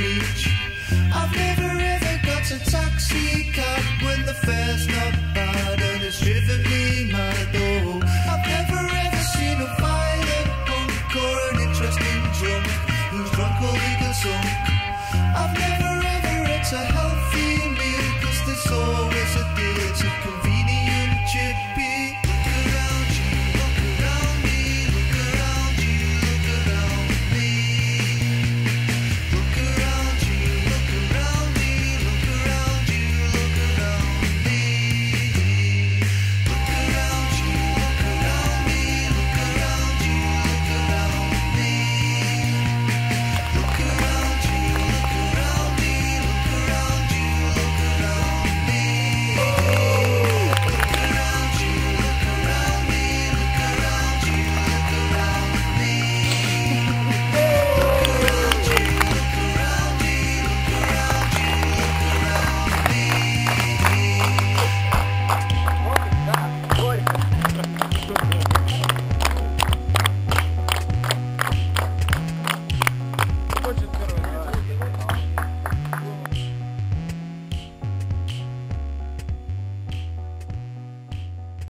beach. I've never ever got a taxi